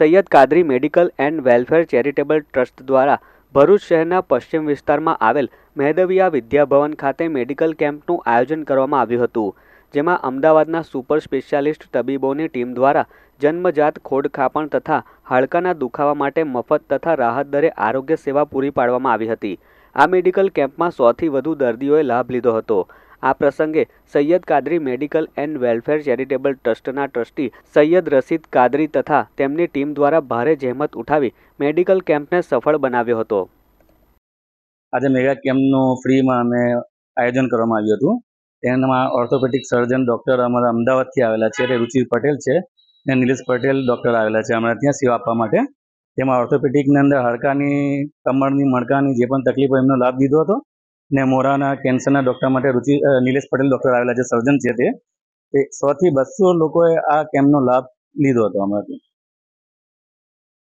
Syed Qadri medical and welfare charitable trust દ્વારા ભરૂચ શહેરના પશ્ચિમ વિસ્તારમાં આવેલ મહેદવિયા વિદ્યાભવન ખાતે મેડિકલ કેમ્પનું આયોજન કરવામાં આવ્યું હતું, જેમાં અમદાવાદના સુપર સ્પેશિયાલિસ્ટ તબીબોની ટીમ દ્વારા જન્મજાત ખોડખાપણ તથા હાડકાના દુખાવા માટે મફત તથા રાહત દરે આરોગ્ય સેવા પૂરી પાડવામાં આવી હતી. આ મેડિકલ કેમ્પમાં સોથી વધુ દર્દીઓએ લાભ લીધો હતો. આ પ્રસંગે Syed Qadri medical and welfare charitable ટ્રસ્ટના ટ્રસ્ટી સૈયદ રશીદ કાદરી તથા તેમની ટીમ દ્વારા ભારે જહેમત ઉઠાવી મેડિકલ કેમ્પને સફળ બનાવ્યો હતો. આજે મેગા કેમ્પનું ફ્રીમાં અમે આયોજન કરવામાં આવ્યું હતું. તેમાં ઓર્થોપેડિક સર્જન ડૉક્ટર અમારા અમદાવાદથી આવેલા છે તે રુચિ પટેલ છે અને નિલેશ પટેલ ડૉક્ટર આવેલા છે. અમારા ત્યાં સેવા આપવા માટે. તેમાં ઓર્થોપેડિકની અંદર હાડકાની, કમરની, મણકાની જે પણ તકલીફો એમનો લાભ લીધો હતો. ને મોરાના કેન્સરના ડૉક્ટર માટે રુચિ નિલેશ પટેલ ડૉક્ટર આવેલા છે સર્જન છે તે તે સોથી બસો લોકોએ આ કેમ્પનો લાભ લીધો હતો અમારાથી.